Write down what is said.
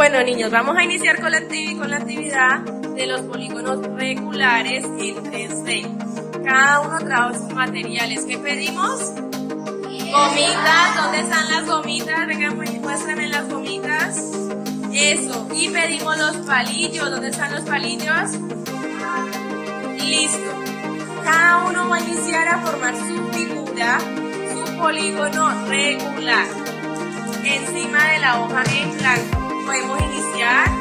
Bueno niños, vamos a iniciar con la, con la actividad de los polígonos regulares en 3D. Cada uno trajo sus materiales. ¿Qué pedimos? Gomitas, ¿dónde están las gomitas? Vengan, muéstrenme las gomitas. Eso, y pedimos los palillos. ¿Dónde están los palillos? Listo. Cada uno va a iniciar a formar su figura, su polígono regular, encima de la hoja en blanco podemos iniciar